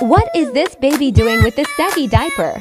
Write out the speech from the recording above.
What is this baby doing with this saggy diaper?